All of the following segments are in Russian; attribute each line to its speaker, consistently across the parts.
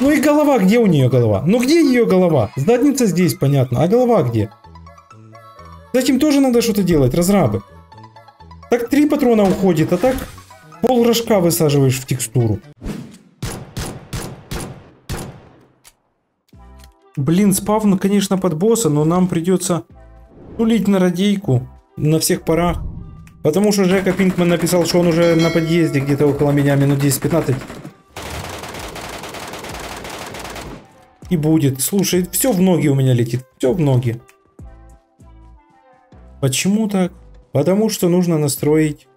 Speaker 1: Ну и голова, где у нее голова? Ну где ее голова? Задница здесь, понятно. А голова где? С этим тоже надо что-то делать, разрабы. Так три патрона уходит, а так пол рожка высаживаешь в текстуру. Блин, спавн, конечно, под босса, но нам придется тулить на радейку на всех парах. Потому что Жека Пинкман написал, что он уже на подъезде где-то около меня минут 10-15. И будет. Слушай, все в ноги у меня летит. Все в ноги. Почему так? Потому что нужно настроить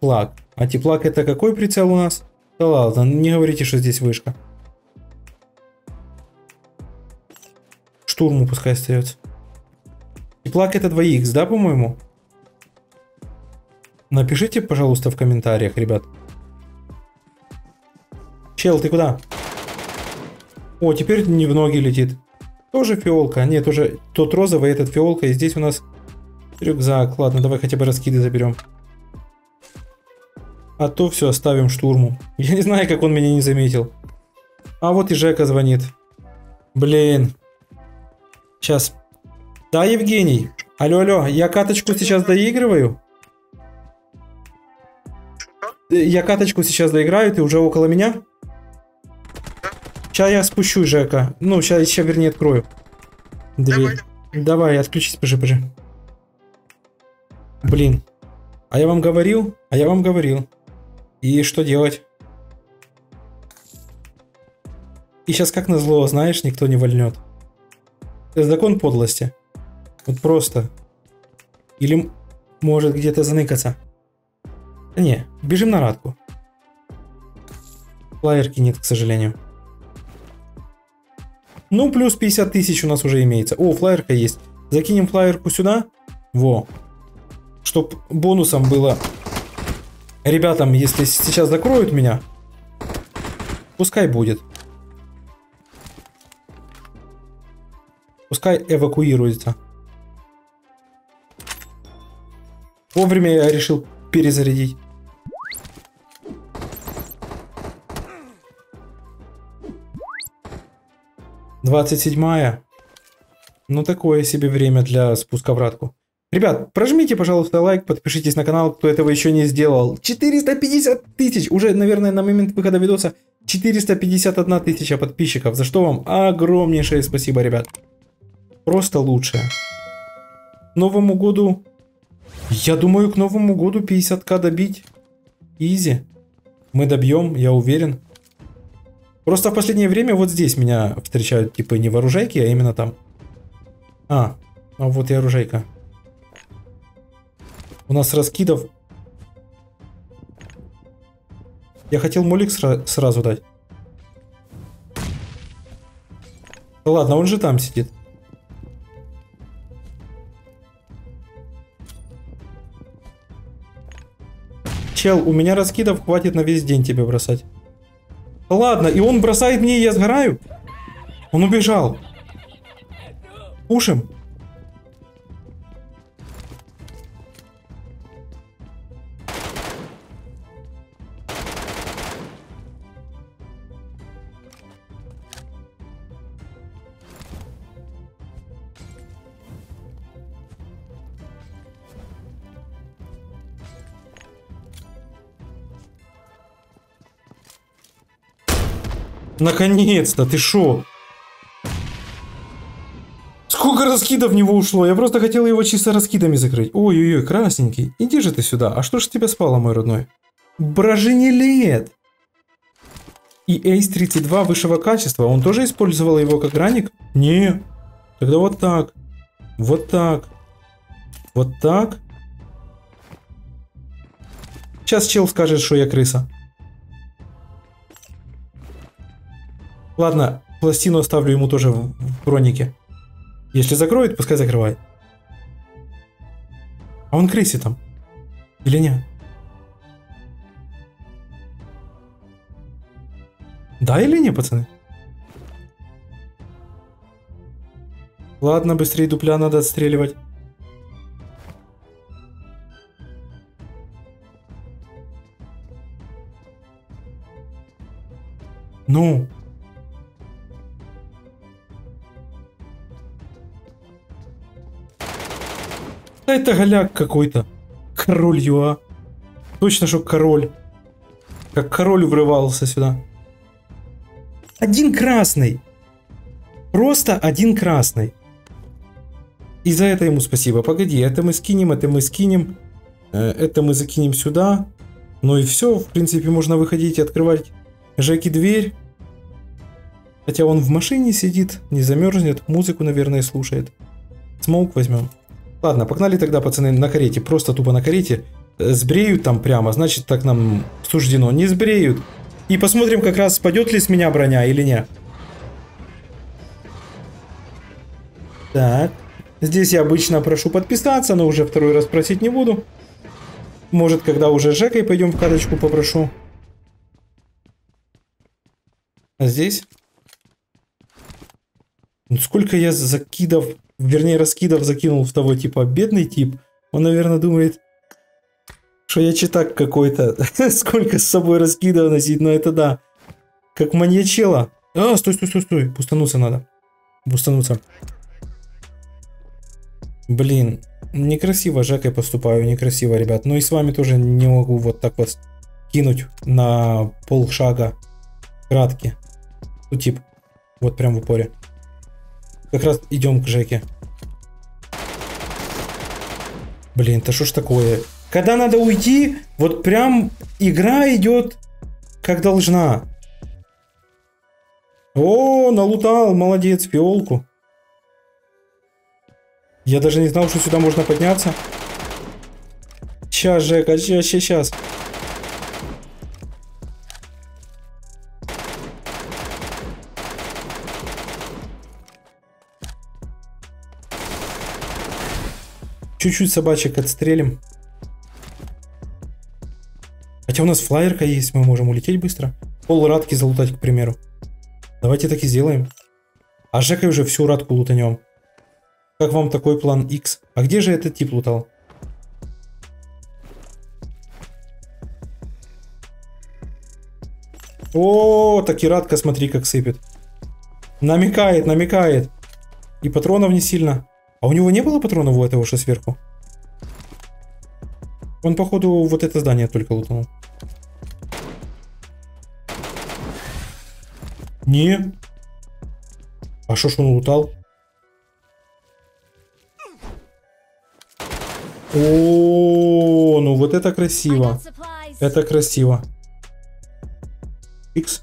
Speaker 1: плаг. А теплак это какой прицел у нас? Да ладно, не говорите, что здесь вышка. Штурму пускай остается. Теплак это 2х, да, по-моему? Напишите, пожалуйста, в комментариях, ребят. Чел, ты куда? О, теперь не в ноги летит. Тоже фиолка. Нет, уже тот розовый, этот фиолка. И здесь у нас рюкзак. Ладно, давай хотя бы раскиды заберем. А то все, оставим штурму. Я не знаю, как он меня не заметил. А вот и Жека звонит. Блин. Сейчас. Да, Евгений. Алло, алло, я каточку сейчас доигрываю. Э, я каточку сейчас доиграю, ты уже около меня? Сейчас я спущу Жека. Ну, сейчас, сейчас вернее, открою. Дверь. Давай, Давай отключись, пожи, пожи. Блин. А я вам говорил? А я вам говорил. И что делать? И сейчас как назло, знаешь, никто не вольнет. Это закон подлости. Вот просто. Или может где-то заныкаться. Не, бежим на радку. Флайерки нет, к сожалению. Ну, плюс 50 тысяч у нас уже имеется. О, флайерка есть. Закинем флайерку сюда. Во. Чтоб бонусом было... Ребятам, если сейчас закроют меня, пускай будет. Пускай эвакуируется. Вовремя я решил перезарядить. 27-я. Ну, такое себе время для спуска в радку. Ребят, прожмите, пожалуйста, лайк, подпишитесь на канал, кто этого еще не сделал. 450 тысяч! Уже, наверное, на момент выхода видоса 451 тысяча подписчиков. За что вам огромнейшее спасибо, ребят. Просто лучшее. Новому году... Я думаю, к Новому году 50к добить. Изи. Мы добьем, я уверен. Просто в последнее время вот здесь меня встречают, типа, не в а именно там. А, а вот и оружейка. У нас раскидов... Я хотел молик сра сразу дать. ладно, он же там сидит. Чел, у меня раскидов хватит на весь день тебе бросать. Ладно, и он бросает мне, и я сгораю? Он убежал. Пушим. Наконец-то, ты шо? Сколько раскидов в него ушло? Я просто хотел его чисто раскидами закрыть. Ой-ой-ой, красненький. Иди же ты сюда. А что ж тебя спало, мой родной? Браженилет! И Ace 32 высшего качества. Он тоже использовал его как граник? Не. Тогда вот так. Вот так. Вот так. Сейчас чел скажет, что я крыса. Ладно, пластину оставлю ему тоже в бронике. Если закроет, пускай закрывает. А он крысит там. Или нет? Да или не, пацаны? Ладно, быстрее дупля надо отстреливать. Ну, Да это голяк какой-то. Король ЮА. Точно, что король. Как король врывался сюда. Один красный. Просто один красный. И за это ему спасибо. Погоди, это мы скинем, это мы скинем. Э, это мы закинем сюда. Ну и все, в принципе, можно выходить и открывать Жеки дверь. Хотя он в машине сидит, не замерзнет, музыку, наверное, слушает. Смоук возьмем. Ладно, погнали тогда, пацаны, на карете. Просто тупо на карете. Сбреют там прямо, значит, так нам суждено. Не сбреют. И посмотрим, как раз спадет ли с меня броня или нет. Так. Здесь я обычно прошу подписаться, но уже второй раз просить не буду. Может, когда уже с Жекой пойдем в карточку попрошу. А здесь? Ну, сколько я закидов, вернее, раскидов закинул в того типа бедный тип. Он, наверное, думает, что я читак какой-то. Сколько с собой раскидов носить, но это да. Как маньячела. А, стой, стой, стой, стой. Бустануться надо. Бустануться. Блин, некрасиво Жекой поступаю, некрасиво, ребят. Ну и с вами тоже не могу вот так вот кинуть на полшага кратки. Ну тип, вот прям в упоре. Как раз идем к Жеке. Блин, это что ж такое? Когда надо уйти, вот прям игра идет как должна. О, налутал, молодец, фиолку. Я даже не знал, что сюда можно подняться. Сейчас, Жека, сейчас, сейчас. Чуть-чуть собачек отстрелим. Хотя у нас флайерка есть, мы можем улететь быстро. Пол радки залутать, к примеру. Давайте так и сделаем. А Жекой уже всю радку лутанем. Как вам такой план X? А где же этот тип лутал? О, так и радка, смотри, как сыпет. Намекает, намекает. И патронов не сильно. А у него не было патронов у этого, что сверху? Он, походу, вот это здание только лутанул. Не. А что ж он лутал? О, ну вот это красиво. Это красиво. X.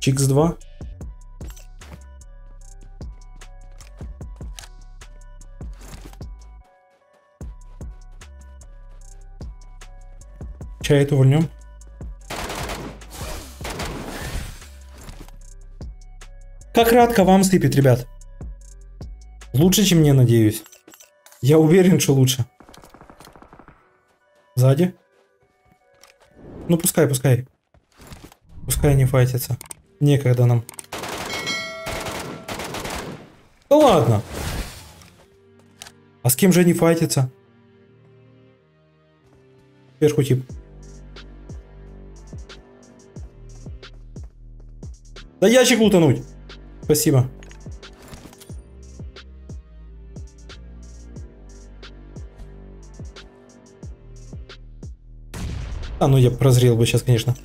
Speaker 1: Чикс 2. Эту вольнем. Как радко вам сыпет, ребят. Лучше, чем мне, надеюсь. Я уверен, что лучше. Сзади. Ну, пускай, пускай. Пускай не файтится. Некогда нам. Да ладно. А с кем же они файтятся? Сверху тип. Да ящик утонуть. Спасибо. А, ну я прозрел бы сейчас, конечно.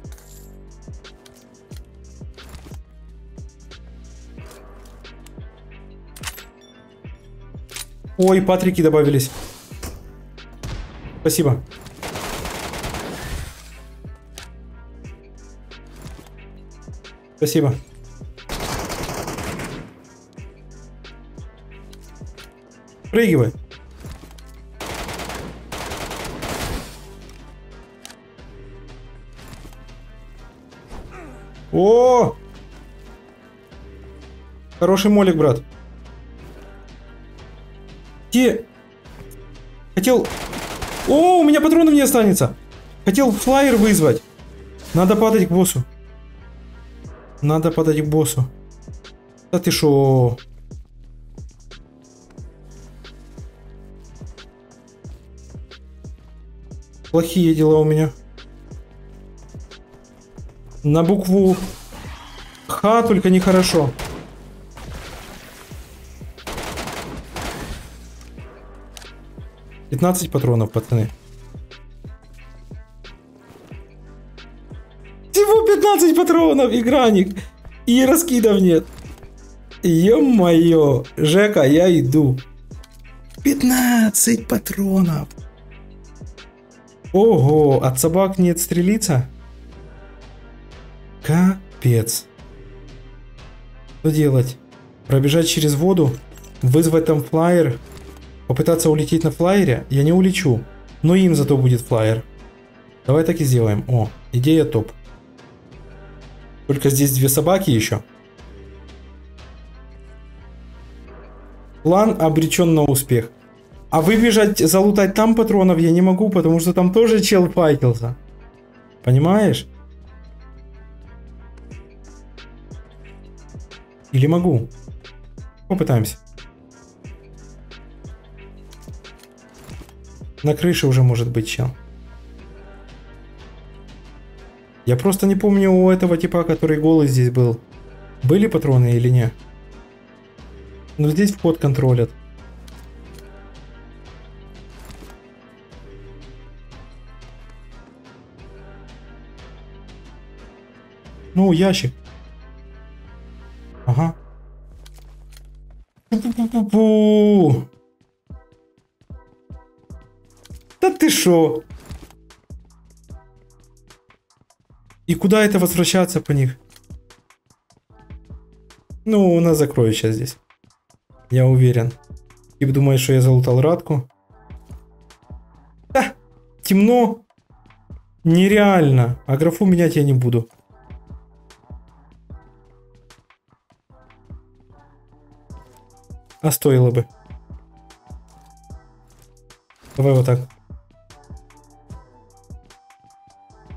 Speaker 1: Ой, патрики добавились. Спасибо. Спасибо. Прыгивай. О! Хороший молик, брат. Где? Хотел... О, у меня патронов не останется. Хотел флайер вызвать. Надо падать к боссу. Надо падать к боссу. Да ты шо? Плохие дела у меня. На букву Х, только нехорошо. 15 патронов, пацаны. Всего 15 патронов, играник. И раскидов нет. Ё-моё, Жека, я иду. 15 патронов. Ого, от собак не отстрелиться? Капец. Что делать? Пробежать через воду? Вызвать там флайер? Попытаться улететь на флайере? Я не улечу. Но им зато будет флайер. Давай так и сделаем. О, идея топ. Только здесь две собаки еще. План обречен на успех. А выбежать, залутать там патронов я не могу, потому что там тоже чел файтился. Понимаешь? Или могу? Попытаемся. На крыше уже может быть чел. Я просто не помню у этого типа, который голый здесь был. Были патроны или нет? Но здесь вход контролят. Ну, ящик. Ага. Пу-пу-пу-пу. Да ты шо? И куда это возвращаться по них? Ну, нас закроют сейчас здесь. Я уверен. И думаешь, что я залутал радку? Да, темно. Нереально. А графу менять я не буду. А стоило бы. Давай вот так.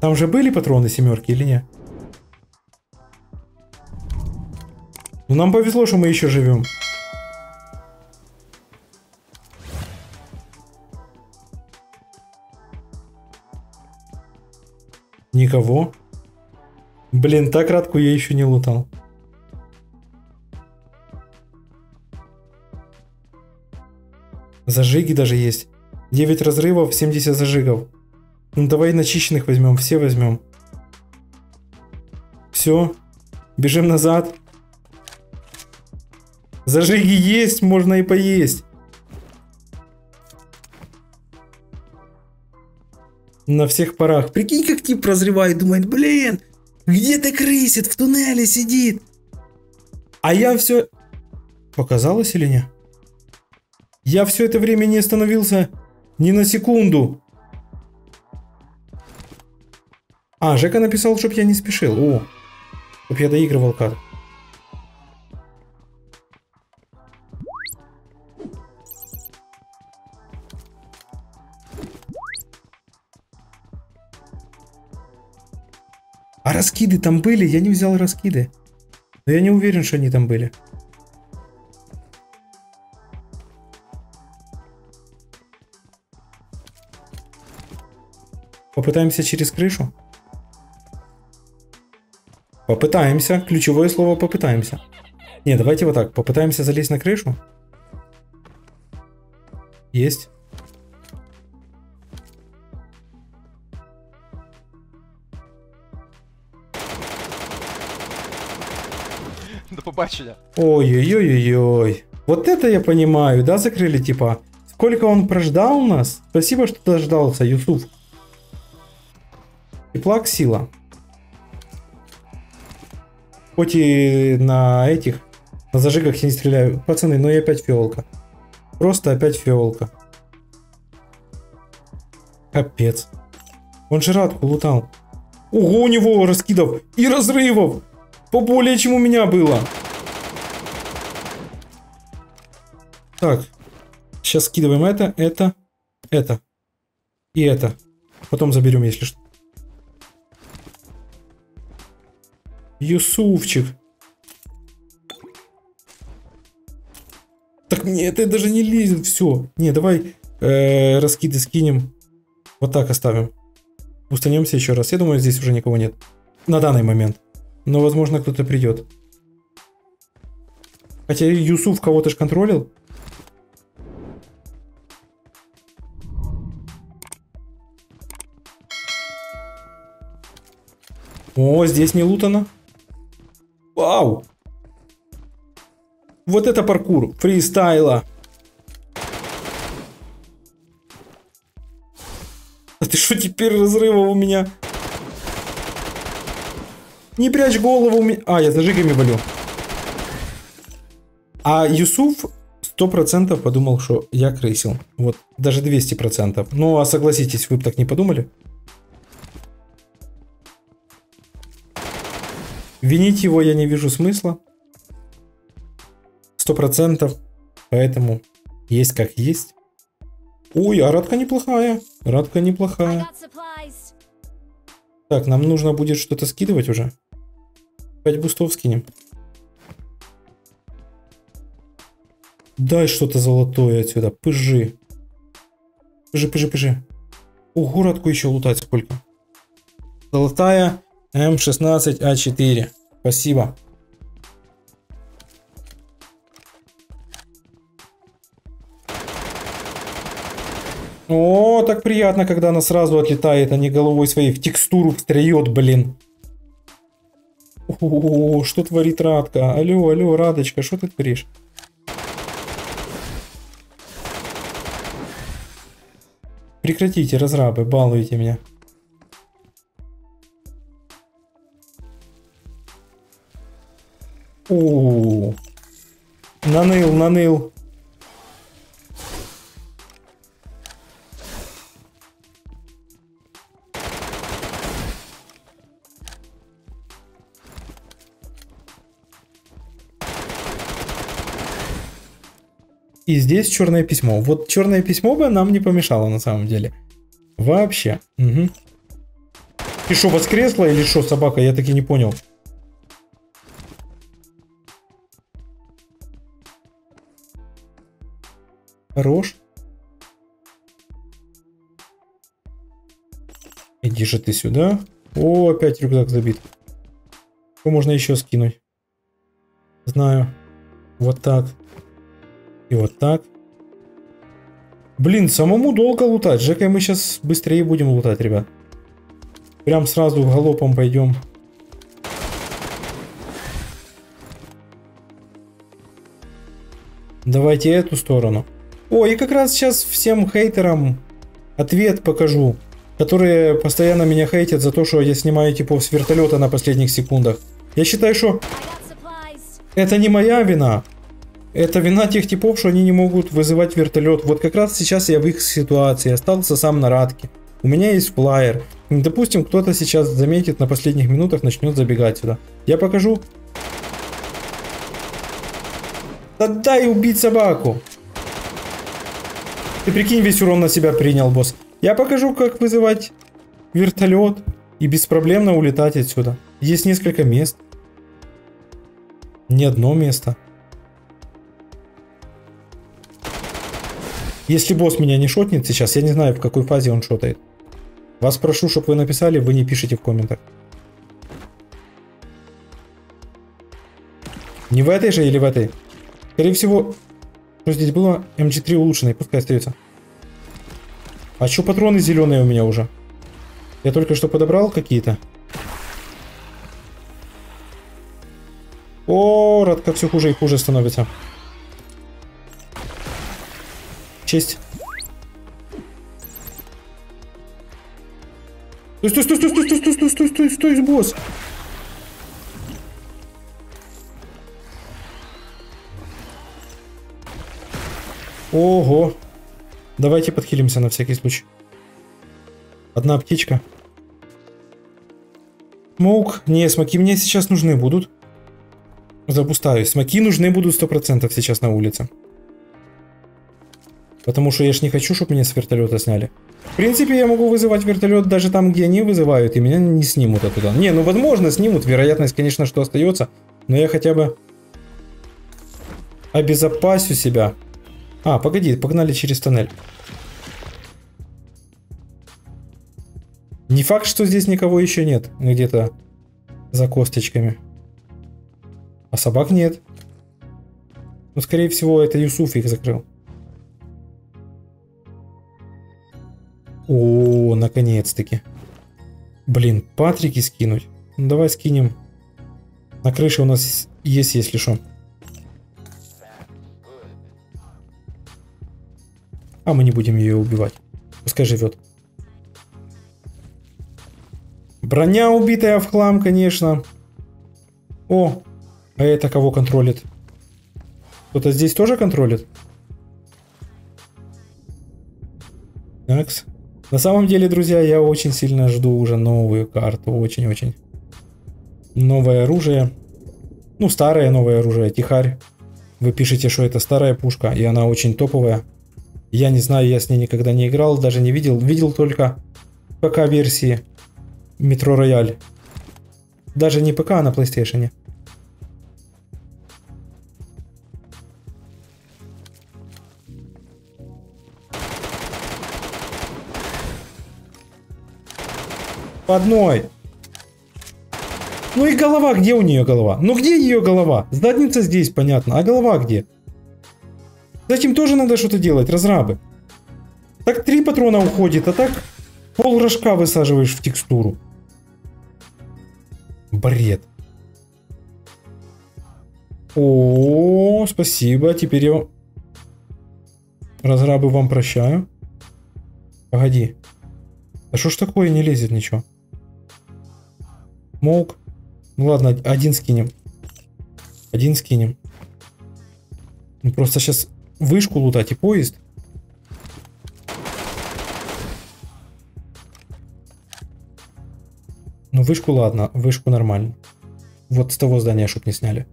Speaker 1: Там же были патроны семерки или нет? Ну нам повезло, что мы еще живем. Никого. Блин, так радку я еще не лутал. Зажиги даже есть. 9 разрывов, 70 зажигов. Ну давай начищенных возьмем, все возьмем. Все. Бежим назад. Зажиги есть, можно и поесть. На всех парах. Прикинь, как тип разрывает, думает, блин, где-то крысит, в туннеле сидит. А я все... Показалось или нет? Я все это время не остановился ни на секунду. А, Жека написал, чтоб я не спешил. О, чтоб я доигрывал карту. А раскиды там были? Я не взял раскиды. Но я не уверен, что они там были. Попытаемся через крышу? Попытаемся. Ключевое слово попытаемся. Не, давайте вот так. Попытаемся залезть на крышу. Есть.
Speaker 2: До побачення.
Speaker 1: Ой-ой-ой-ой. Вот это я понимаю, да, закрыли типа. Сколько он прождал нас? Спасибо, что дождался, Юсуф. Теплак сила. Хоть и на этих, на зажигах я не стреляю. Пацаны, ну и опять фиолка. Просто опять фиолка. Капец. Он же радку лутал. Ого, у него раскидов и разрывов. Поболее, чем у меня было. Так. Сейчас скидываем это, это, это. И это. Потом заберем, если что. Юсуфчик. Так мне это даже не лезет, все. Не, давай э, раскиды скинем. Вот так оставим. Устанемся еще раз. Я думаю, здесь уже никого нет. На данный момент. Но, возможно, кто-то придет. Хотя Юсуф кого-то ж контролил. О, здесь не лутано. Вау! Вот это паркур. Фристайла. А ты что теперь разрыва у меня? Не прячь голову у меня. А, я зажигами валю. А Юсуф сто процентов подумал, что я крысил. Вот, даже 200%. Ну, а согласитесь, вы бы так не подумали? Винить его я не вижу смысла. Сто процентов. Поэтому есть как есть. Ой, а радка неплохая. Радка неплохая. Так, нам нужно будет что-то скидывать уже. 5 бустов скинем. Дай что-то золотое отсюда. Пыжи. Пыжи, пыжи, пыжи. Ого, радку еще лутать сколько. Золотая М16А4. Спасибо. О, так приятно, когда она сразу отлетает, а не головой своей в текстуру встреет, блин. О, что творит Радка? Алло, алло, Радочка, что ты творишь? Прекратите, разрабы, балуете меня. О, наныл, наныл. И здесь черное письмо. Вот черное письмо бы нам не помешало на самом деле. Вообще. Угу. Ты что, воскресла или что, собака? Я таки не понял. Хорош. Иди же ты сюда. О, опять рюкзак забит. Что можно еще скинуть? Знаю. Вот так. И вот так. Блин, самому долго лутать. Жекой мы сейчас быстрее будем лутать, ребят. Прям сразу галопом пойдем. Давайте эту сторону. О, и как раз сейчас всем хейтерам ответ покажу, которые постоянно меня хейтят за то, что я снимаю типов с вертолета на последних секундах. Я считаю, что это не моя вина. Это вина тех типов, что они не могут вызывать вертолет. Вот как раз сейчас я в их ситуации. Остался сам на радке. У меня есть флайер. Допустим, кто-то сейчас заметит на последних минутах, начнет забегать сюда. Я покажу. Да дай убить собаку. Ты прикинь, весь урон на себя принял, босс. Я покажу, как вызывать вертолет и беспроблемно улетать отсюда. Есть несколько мест. Не одно место. Если босс меня не шотнет сейчас, я не знаю, в какой фазе он шотает. Вас прошу, чтобы вы написали, вы не пишите в комментах. Не в этой же или в этой? Скорее всего, что здесь было? MG3 улучшенный, пускай остается. А что патроны зеленые у меня уже? Я только что подобрал какие-то. О, рад, как все хуже и хуже становится. Честь. Стой, стой, стой, стой, стой, стой, стой, стой, стой, стой, стой, босс. Ого. Давайте подхилимся на всякий случай. Одна птичка. Смоук. Не, смоки мне сейчас нужны будут. Запускаюсь. Смоки нужны будут 100% сейчас на улице. Потому что я ж не хочу, чтобы меня с вертолета сняли. В принципе, я могу вызывать вертолет даже там, где они вызывают, и меня не снимут оттуда. Не, ну возможно снимут, вероятность, конечно, что остается, но я хотя бы обезопасю себя. А, погоди, погнали через тоннель. Не факт, что здесь никого еще нет, где-то за косточками. А собак нет. Ну, скорее всего, это Юсуф их закрыл. О, наконец-таки. Блин, Патрики скинуть. Ну, давай скинем. На крыше у нас есть, если что. А мы не будем ее убивать. Пускай живет. Броня убитая в хлам, конечно. О, а это кого контролит? Кто-то здесь тоже контролит? Такс. На самом деле, друзья, я очень сильно жду уже новую карту. Очень-очень. Новое оружие. Ну, старое новое оружие. Тихарь. Вы пишете, что это старая пушка, и она очень топовая. Я не знаю, я с ней никогда не играл, даже не видел. Видел только ПК-версии Metro Royale. Даже не ПК, а на PlayStation. Одной. Ну и голова, где у нее голова? Ну где ее голова? Задница здесь, понятно. А голова где? Этим тоже надо что-то делать, разрабы. Так три патрона уходит, а так пол рожка высаживаешь в текстуру. Бред. О, спасибо. Теперь я... Разрабы вам прощаю. Погоди. А что ж такое не лезет ничего? Моук. Ну ладно, один скинем. Один скинем. Ну просто сейчас вышку лутать и поезд. Ну вышку ладно, вышку нормально. Вот с того здания, чтоб не сняли.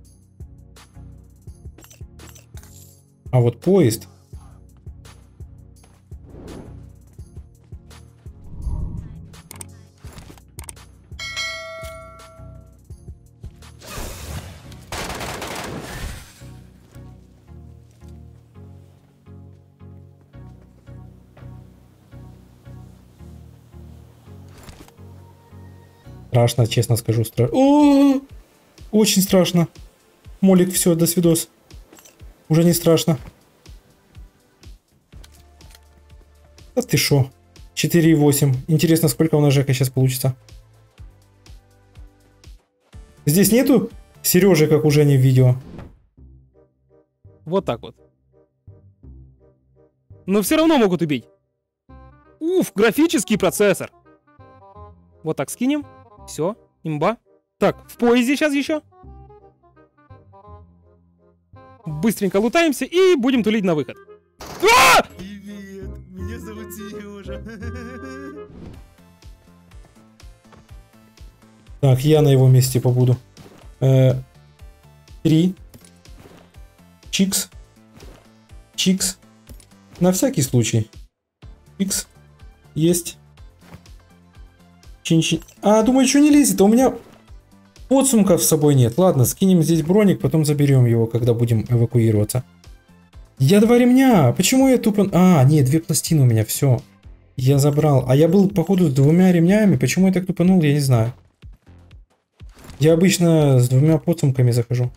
Speaker 1: А вот поезд... Страшно, честно скажу. Стра... О, очень страшно. Молик, все, до свидос. Уже не страшно. А ты шо? 4,8. Интересно, сколько у нас Жека сейчас получится. Здесь нету Сережи, как уже не в видео.
Speaker 3: Вот так вот. Но все равно могут убить. Уф, графический процессор. Вот так скинем. Все, имба. Так, в поезде сейчас еще. Быстренько лутаемся и будем тулить на выход. А!
Speaker 4: Привет, меня зовут Сережа.
Speaker 1: Так, я на его месте побуду. Э, Три. Чикс. Чикс. На всякий случай. Чикс. Есть. Чин-чин. А, думаю, что не лезет, а у меня подсумков с собой нет. Ладно, скинем здесь броник, потом заберем его, когда будем эвакуироваться. Я два ремня. Почему я тупо... А, нет, две пластины у меня, все. Я забрал. А я был, походу, с двумя ремнями. Почему я так тупанул, я не знаю. Я обычно с двумя подсумками захожу.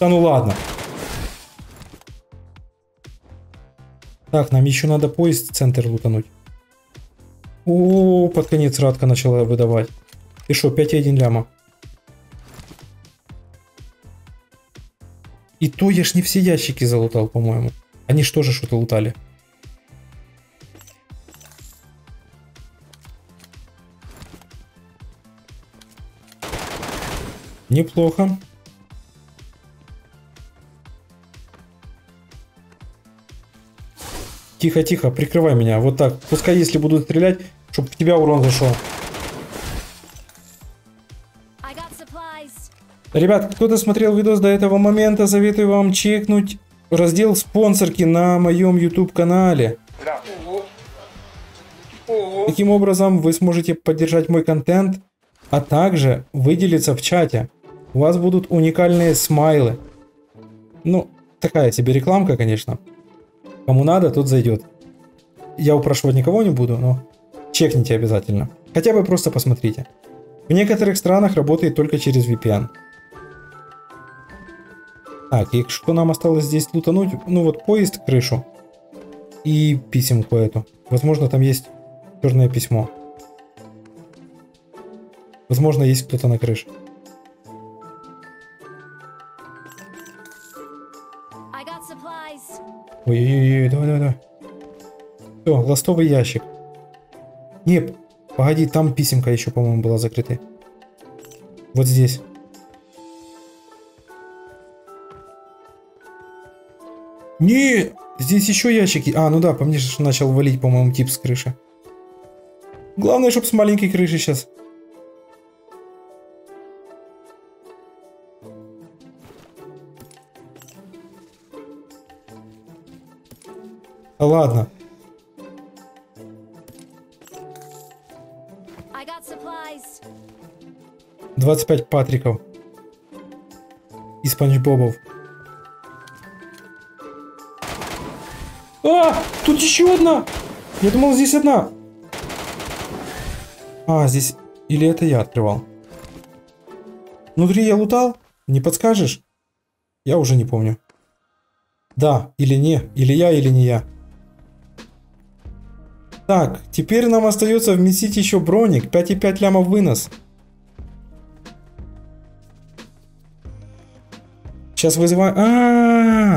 Speaker 1: Да ну ладно. Так, нам еще надо поезд центр лутануть. О, под конец Радка начала выдавать. И что, 5,1 ляма. И то я ж не все ящики залутал, по-моему. Они ж тоже что-то лутали. Неплохо. Тихо, тихо, прикрывай меня. Вот так. Пускай, если будут стрелять, чтобы в тебя урон зашел. Ребят, кто досмотрел видос до этого момента, советую вам чекнуть раздел спонсорки на моем YouTube канале. Таким образом, вы сможете поддержать мой контент, а также выделиться в чате. У вас будут уникальные смайлы. Ну, такая себе рекламка, конечно. Кому надо, тот зайдет. Я упрашивать никого не буду, но чекните обязательно. Хотя бы просто посмотрите. В некоторых странах работает только через VPN. Так, и что нам осталось здесь лутануть? Ну вот поезд, крышу. И писемку эту. Возможно, там есть черное письмо. Возможно, есть кто-то на крыше. Ой-ой-ой, давай, давай, давай. Все, ластовый ящик. Не, погоди, там писемка еще, по-моему, была закрыта. Вот здесь. Не, здесь еще ящики. А, ну да, по мне же начал валить, по-моему, тип с крыши. Главное, чтобы с маленькой крыши сейчас. Да ладно. 25 Патриков. И Спанч Бобов. А, тут еще одна. Я думал, здесь одна. А, здесь... Или это я открывал? Внутри я лутал? Не подскажешь? Я уже не помню. Да, или не. Или я, или не я. Так, теперь нам остается вместить еще броник. 5,5 лямов вынос. Сейчас вызываю... А, -а,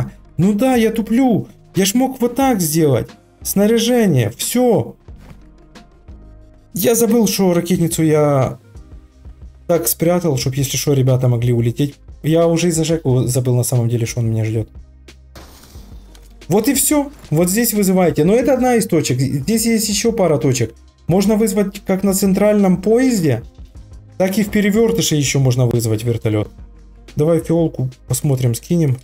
Speaker 1: а, ну да, я туплю. Я ж мог вот так сделать. Снаряжение, все. Я забыл, что ракетницу я так спрятал, чтобы если что, ребята могли улететь. Я уже из-за Жеку забыл на самом деле, что он меня ждет. Вот и все. Вот здесь вызывайте. Но это одна из точек. Здесь есть еще пара точек. Можно вызвать как на центральном поезде, так и в перевертыше еще можно вызвать вертолет. Давай фиолку посмотрим, скинем.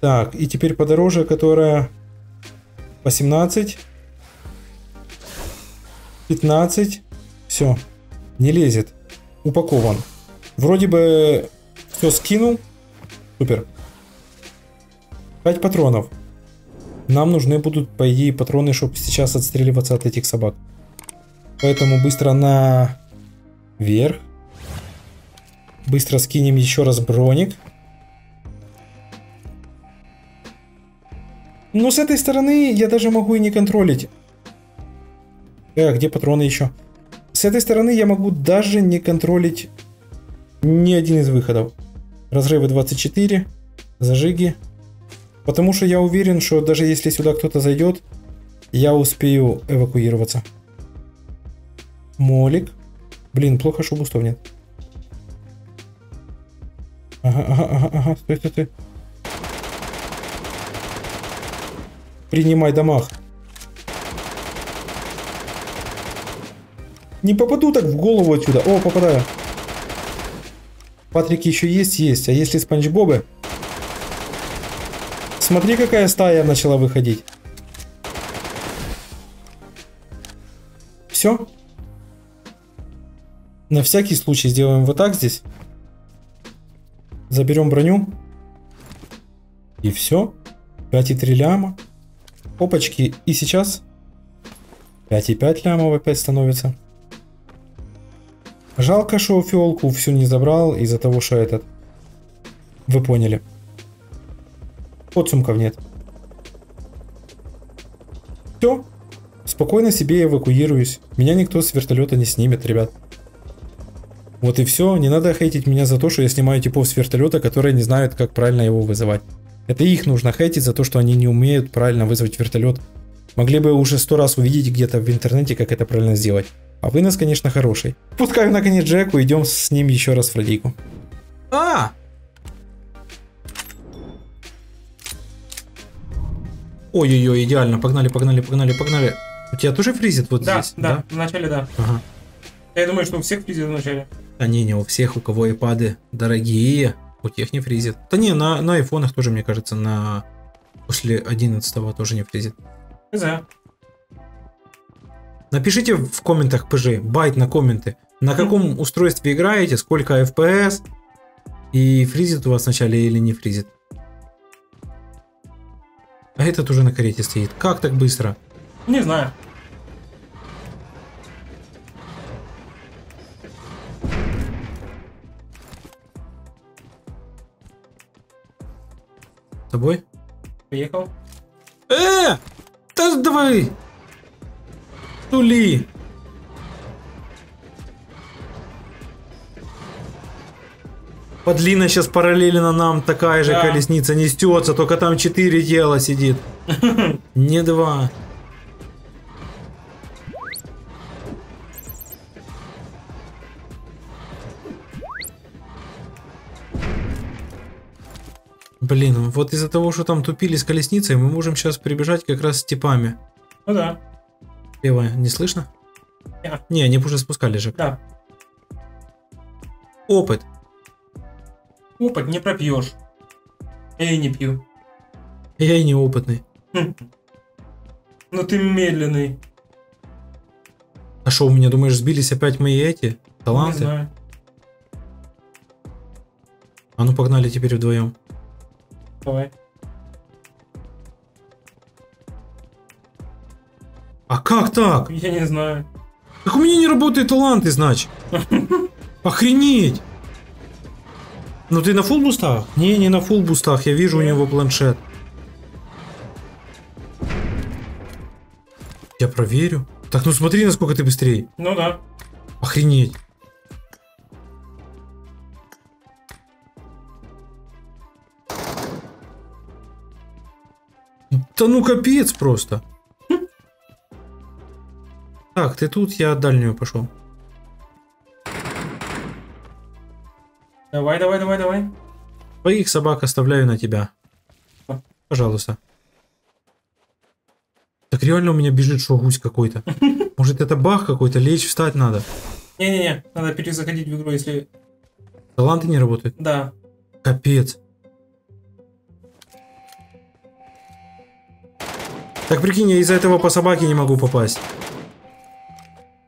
Speaker 1: Так, и теперь подороже, которая 18. 15. Все. Не лезет. Упакован. Вроде бы все скинул. Супер. 5 патронов. Нам нужны будут, по идее, патроны, чтобы сейчас отстреливаться от этих собак. Поэтому быстро на вверх. Быстро скинем еще раз броник. Но с этой стороны я даже могу и не контролить. Э, где патроны еще? С этой стороны я могу даже не контролить ни один из выходов. Разрывы 24, зажиги. Потому что я уверен, что даже если сюда кто-то зайдет, я успею эвакуироваться. Молик. Блин, плохо, что бустов нет. Ага, ага, ага, ага, стой, стой, стой. Принимай дамаг. Не попаду так в голову отсюда. О, попадаю. Патрик еще есть? Есть. А если Спанч Бобы? Смотри, какая стая начала выходить. Все. На всякий случай сделаем вот так здесь. Заберем броню. И все. 5,3 ляма. Опачки. И сейчас 5,5 лямов опять становится. Жалко, что фиолку всю не забрал из-за того, что этот... Вы поняли. Подсумков нет. Все. Спокойно себе эвакуируюсь. Меня никто с вертолета не снимет, ребят. Вот и все. Не надо хейтить меня за то, что я снимаю типов с вертолета, которые не знают, как правильно его вызывать. Это их нужно хейтить за то, что они не умеют правильно вызвать вертолет. Могли бы уже сто раз увидеть где-то в интернете, как это правильно сделать. А вынос, конечно, хороший. Пускаю наконец Джеку, идем с ним еще раз в радику. А! Ой-ой-ой, идеально. Погнали, погнали, погнали, погнали. У тебя тоже фризит вот
Speaker 3: Да,
Speaker 1: здесь?
Speaker 3: да, вначале да.
Speaker 1: Ага.
Speaker 3: Я думаю, что у всех фризит вначале.
Speaker 1: А не, не у всех, у кого iPad дорогие, у тех не фризит. Да не, на, на айфонах тоже, мне кажется, на после 11 тоже не фризит.
Speaker 3: Знаю.
Speaker 1: Напишите в комментах ПЖ, байт на комменты, на каком устройстве играете, сколько FPS, и фризит у вас вначале или не фризит. А этот уже на карете стоит. Как так быстро?
Speaker 3: Не знаю.
Speaker 1: тобой?
Speaker 3: Приехал.
Speaker 1: Э! Да давай! Тули! Подлина сейчас параллельно нам такая же
Speaker 3: да.
Speaker 1: колесница нестется, только там четыре тела сидит. Не два. Блин, вот из-за того, что там тупили с колесницей, мы можем сейчас прибежать как раз с типами.
Speaker 3: Ну да,
Speaker 1: Лево, не слышно?
Speaker 3: Не.
Speaker 1: Не, они уже спускали же.
Speaker 3: да.
Speaker 1: Опыт.
Speaker 3: Опыт не пропьешь. Я и не пью.
Speaker 1: Я и неопытный.
Speaker 3: Но ты медленный.
Speaker 1: А что, у меня, думаешь, сбились опять мои эти
Speaker 3: Не
Speaker 1: таланты? А ну погнали теперь вдвоем.
Speaker 3: Давай.
Speaker 1: А как так?
Speaker 3: Я не знаю.
Speaker 1: Как у меня не работают таланты, значит? Охренеть! Ну ты на фул бустах? Не, не на фул бустах, я вижу у него планшет. Я проверю. Так, ну смотри, насколько ты быстрее.
Speaker 3: Ну да.
Speaker 1: Охренеть. Да ну капец просто. Так, ты тут, я дальнюю пошел.
Speaker 3: Давай, давай, давай, давай.
Speaker 1: Своих собак оставляю на тебя. Пожалуйста. Так реально у меня бежит что гусь какой-то. Может это бах какой-то, лечь, встать надо.
Speaker 3: Не-не-не, надо перезаходить в игру, если...
Speaker 1: Таланты не работают.
Speaker 3: Да.
Speaker 1: Капец. Так прикинь, я из-за этого по собаке не могу попасть.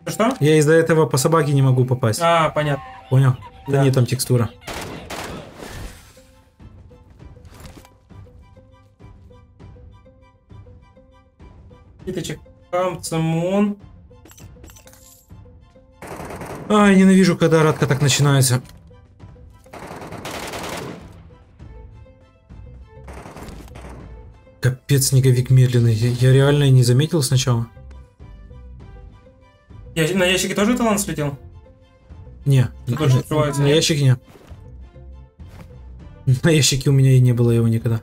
Speaker 3: Что?
Speaker 1: Я из-за этого по собаке не могу попасть.
Speaker 3: А, понятно.
Speaker 1: Понял? Да
Speaker 3: Да.
Speaker 1: нет, там текстура.
Speaker 3: Киточек. Камцамон.
Speaker 1: Ай, ненавижу, когда радка так начинается. Капец, снеговик медленный. Я, я реально не заметил сначала.
Speaker 3: Я, на ящике тоже талант слетел?
Speaker 1: Не,
Speaker 3: Тут тоже открывается,
Speaker 1: на ящике не. На ящике у меня и не было его никогда.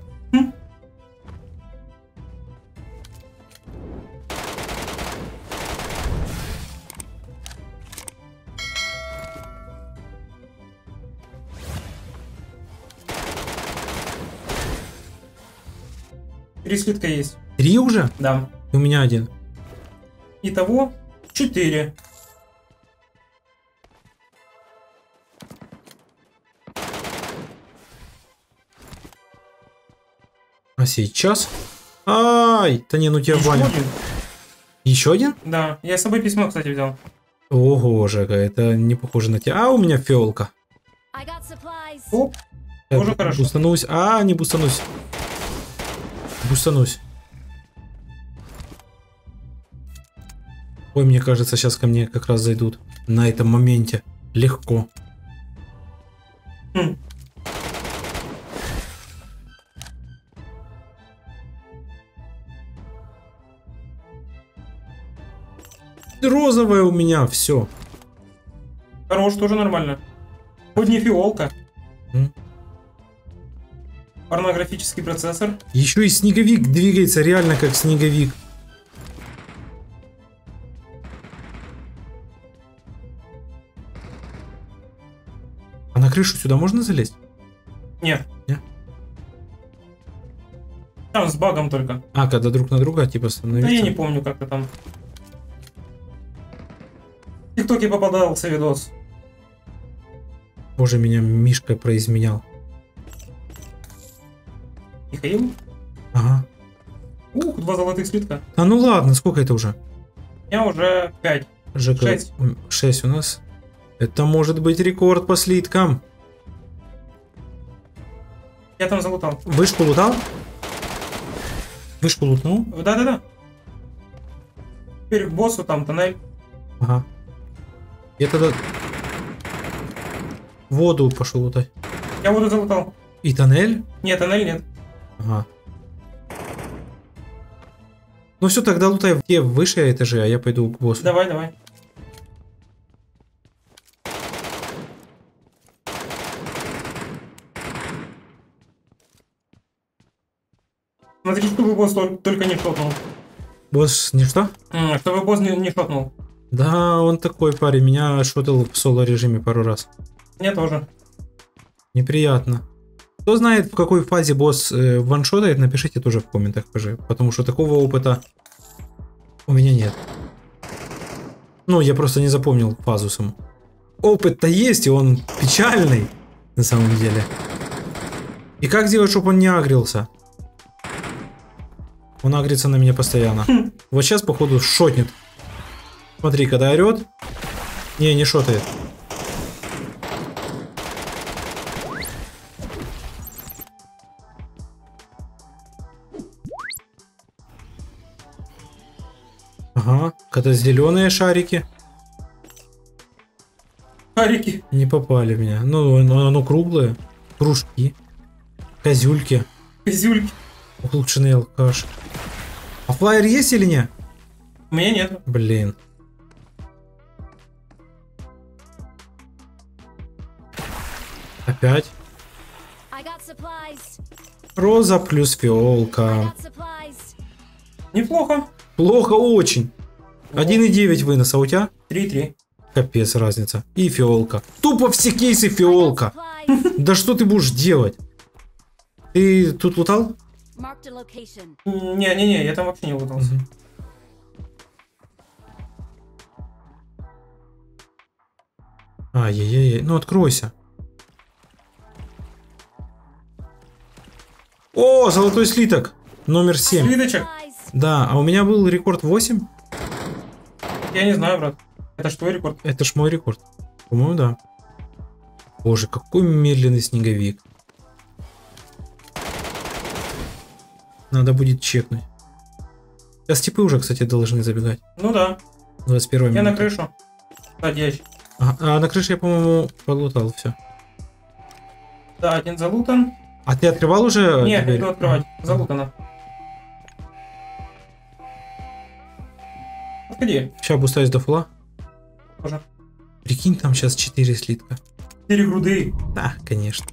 Speaker 3: Три слитка есть.
Speaker 1: Три уже?
Speaker 3: Да.
Speaker 1: И у меня один.
Speaker 3: Итого четыре.
Speaker 1: А сейчас? Ай! Да не, ну тебя
Speaker 3: один.
Speaker 1: Еще один?
Speaker 3: Да. Я с собой письмо, кстати, взял.
Speaker 1: Ого, Жека, это не похоже на тебя. А, у меня фиолка.
Speaker 3: Оп.
Speaker 1: Я
Speaker 3: Тоже хорошо.
Speaker 1: Бустанусь. А, не бустанусь. Бустанусь. Ой, мне кажется, сейчас ко мне как раз зайдут. На этом моменте. Легко.
Speaker 3: Хм.
Speaker 1: Розовое у меня, все.
Speaker 3: Хорош, тоже нормально. Хоть не фиолка.
Speaker 1: М.
Speaker 3: Порнографический процессор.
Speaker 1: Еще и снеговик двигается реально как снеговик. А на крышу сюда можно залезть?
Speaker 3: Нет.
Speaker 1: Не?
Speaker 3: Там с багом только.
Speaker 1: А, когда друг на друга типа
Speaker 3: Да
Speaker 1: становится.
Speaker 3: я не помню, как это там. В ТикТоке попадался видос.
Speaker 1: Боже, меня Мишка произменял.
Speaker 3: Михаил?
Speaker 1: Ага.
Speaker 3: Ух, два золотых слитка.
Speaker 1: А ну ладно, сколько это уже?
Speaker 3: У меня уже пять.
Speaker 1: Жека,
Speaker 3: Шесть.
Speaker 1: м, шесть у нас. Это может быть рекорд по слиткам.
Speaker 3: Я там залутал.
Speaker 1: Вышку лутал? Вышку лутнул?
Speaker 3: Да-да-да. Теперь к боссу там тоннель.
Speaker 1: Ага. Я тогда воду пошел лутать.
Speaker 3: Я воду залутал.
Speaker 1: И тоннель?
Speaker 3: Нет, тоннель нет.
Speaker 1: Ага. Ну все, тогда лутай где выше этажи, а я пойду к боссу.
Speaker 3: Давай, давай.
Speaker 5: Смотри, чтобы босс только не шотнул.
Speaker 1: Босс не что?
Speaker 5: Чтобы босс не, не шотнул.
Speaker 1: Да, он такой парень. Меня шотал в соло режиме пару раз.
Speaker 5: Мне тоже.
Speaker 1: Неприятно. Кто знает, в какой фазе босс э, ваншотает, напишите тоже в комментах, покажи. Потому что такого опыта у меня нет. Ну, я просто не запомнил фазу саму. Опыт-то есть, и он печальный, на самом деле. И как сделать, чтобы он не агрился? Он агрится на меня постоянно. Вот сейчас, походу, шотнет. Смотри, когда орет. Не, не шотает. Ага, когда зеленые шарики
Speaker 5: Харики.
Speaker 1: не попали в меня. Ну, оно, оно круглое. Кружки. Козюльки.
Speaker 5: Козюльки.
Speaker 1: Улучшенный алкаш. А флайер есть или нет?
Speaker 5: У меня нет.
Speaker 1: Блин. Опять. Роза плюс фиолка.
Speaker 5: Неплохо.
Speaker 1: Плохо очень. 1,9 вынос, а у тебя?
Speaker 5: 3-3.
Speaker 1: Капец разница. И фиолка. Тупо все кейсы фиолка. Да что ты будешь делать? Ты тут лутал?
Speaker 5: Не-не-не, я там вообще не лутался.
Speaker 1: Ай-яй-яй, ну откройся. О, золотой слиток. Номер 7.
Speaker 5: Слиточек?
Speaker 1: Да, а у меня был рекорд 8.
Speaker 5: Я не знаю, брат. Это ж твой рекорд.
Speaker 1: Это ж мой рекорд. По-моему, да. Боже, какой медленный снеговик. Надо будет чекнуть. Сейчас типы уже, кстати, должны забегать.
Speaker 5: Ну да.
Speaker 1: 21
Speaker 5: Я на
Speaker 1: минута.
Speaker 5: крышу. Садись.
Speaker 1: А, а на крыше я, по-моему, полутал все.
Speaker 5: Да, один залутан.
Speaker 1: А ты открывал уже
Speaker 5: Нет,
Speaker 1: дверь?
Speaker 5: иду открывать.
Speaker 1: А.
Speaker 5: Залутано. Подходи.
Speaker 1: Сейчас бустаюсь до фула.
Speaker 5: Тоже.
Speaker 1: Прикинь, там сейчас 4 слитка.
Speaker 5: Четыре груды.
Speaker 1: Да, конечно.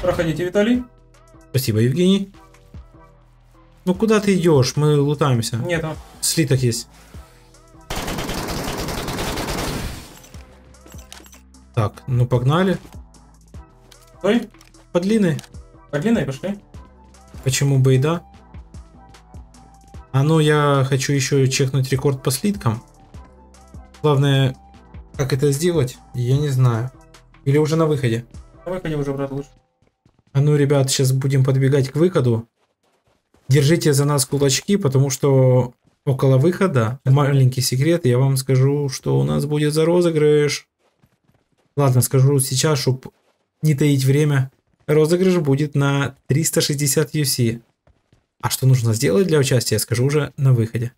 Speaker 5: Проходите, Виталий.
Speaker 1: Спасибо, Евгений. Ну куда ты идешь? Мы лутаемся.
Speaker 5: Нету.
Speaker 1: Слиток есть. Так, ну погнали.
Speaker 5: Стой.
Speaker 1: По длинной.
Speaker 5: По длинной пошли.
Speaker 1: Почему бы и да? А ну я хочу еще чекнуть рекорд по слиткам. Главное, как это сделать, я не знаю. Или уже на выходе.
Speaker 5: На выходе уже, брат, лучше.
Speaker 1: А ну, ребят, сейчас будем подбегать к выходу. Держите за нас кулачки, потому что около выхода, маленький секрет, я вам скажу, что у нас будет за розыгрыш. Ладно, скажу сейчас, чтобы не таить время. Розыгрыш будет на 360 UC. А что нужно сделать для участия, я скажу уже на выходе.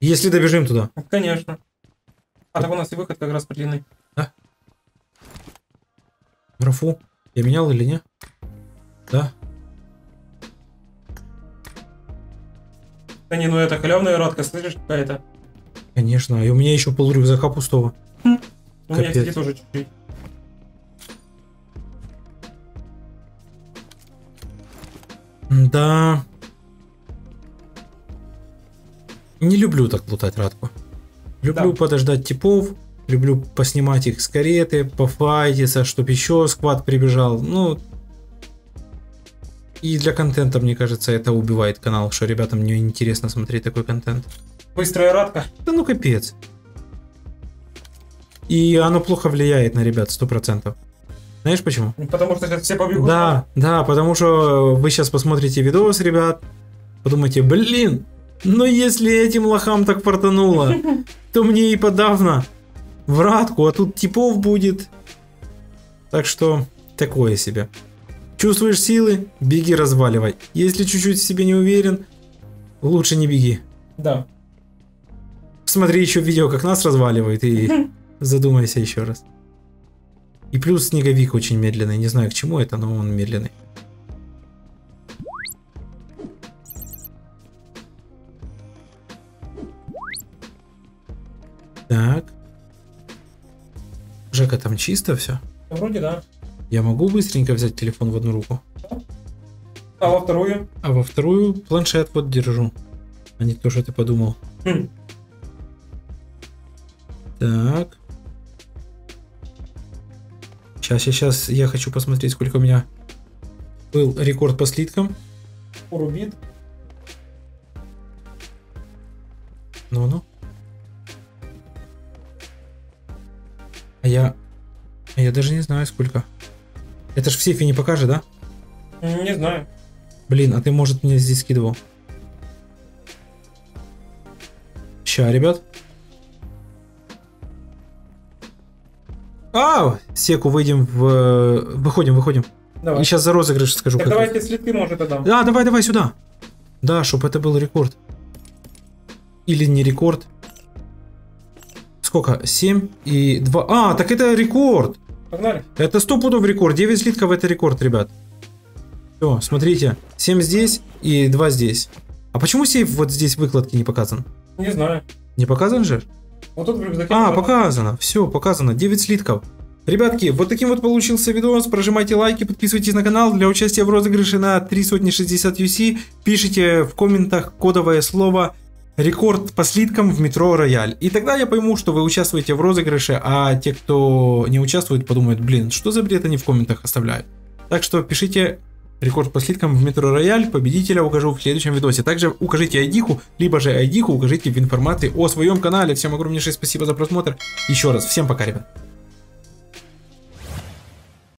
Speaker 1: Если добежим туда.
Speaker 5: Ну, Конечно. А так у нас и выход как раз по длинной.
Speaker 1: Графу. Я менял или нет? Да.
Speaker 5: Да не, ну это халявная радка, слышишь, какая-то.
Speaker 1: Конечно. И у меня еще пол рюкзака пустого.
Speaker 5: У меня, кстати, тоже чуть-чуть.
Speaker 1: Да. Не люблю так лутать радку. Люблю
Speaker 5: Да.
Speaker 1: подождать типов, люблю поснимать их с кареты, пофайтиться, чтоб еще сквад прибежал. Ну, и для контента, мне кажется, это убивает канал, что ребятам не интересно смотреть такой контент.
Speaker 5: Быстрая радка.
Speaker 1: Да ну капец. И оно плохо влияет на ребят, сто процентов. Знаешь почему?
Speaker 5: Потому что сейчас все побегут.
Speaker 1: Да, да, потому что вы сейчас посмотрите видос, ребят, подумайте, блин, ну если этим лохам так фартануло, то мне и подавно в радку, а тут типов будет. Так что такое себе. Чувствуешь силы? Беги разваливай. Если чуть-чуть в себе не уверен, лучше не беги.
Speaker 5: Да.
Speaker 1: Смотри еще видео, как нас разваливает, и задумайся еще раз. И плюс снеговик очень медленный. Не знаю к чему это, но он медленный. Так. там чисто все?
Speaker 5: Вроде да.
Speaker 1: Я могу быстренько взять телефон в одну руку,
Speaker 5: А во вторую?
Speaker 1: а во вторую планшет вот держу. А не то, что ты подумал.
Speaker 5: Хм.
Speaker 1: Так. Сейчас, сейчас, сейчас. Я хочу посмотреть, сколько у меня был рекорд по слиткам.
Speaker 5: Урубит.
Speaker 1: Ну-ну. А я... А я даже не знаю, сколько. Это ж в сейфе не покажет, да?
Speaker 5: Не знаю.
Speaker 1: Блин, а ты, может, мне здесь скидывал? Ща, ребят. А, секу, выйдем в... э, Выходим, выходим.
Speaker 5: Давай.
Speaker 1: И сейчас за розыгрыш скажу.
Speaker 5: Так давайте слитки, может, отдам.
Speaker 1: Да, давай, давай сюда. Да, чтобы это был рекорд. Или не рекорд. Сколько? 7 и 2. А, так это рекорд.
Speaker 5: Погнали.
Speaker 1: Это 100 пудов рекорд. 9 слитков это рекорд, ребят. Все, смотрите. 7 здесь и 2 здесь. А почему сейф вот здесь выкладки не показан?
Speaker 5: Не знаю.
Speaker 1: Не показан же?
Speaker 5: Вот тут в рюкзаке.
Speaker 1: А,
Speaker 5: показано.
Speaker 1: показано. Все, показано. 9 слитков. Ребятки, вот таким вот получился видос. Прожимайте лайки, подписывайтесь на канал. Для участия в розыгрыше на 3 сотни 60 UC пишите в комментах кодовое слово рекорд по слиткам в метро Рояль. И тогда я пойму, что вы участвуете в розыгрыше, а те, кто не участвует, подумают, блин, что за бред они в комментах оставляют. Так что пишите рекорд по слиткам в метро Рояль, победителя укажу в следующем видосе. Также укажите айдиху, либо же айдиху укажите в информации о своем канале. Всем огромнейшее спасибо за просмотр. Еще раз, всем пока, ребят.